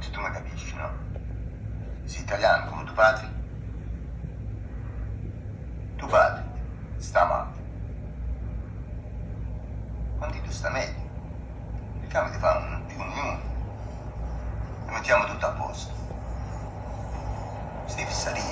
tutti, tu mi capisci, no? Sei italiano come tuo padre? Tu padre sta male. Quando tu sta meglio, perché mi ti fa un più ognuno? E mettiamo tutto a posto. Stai fissarino.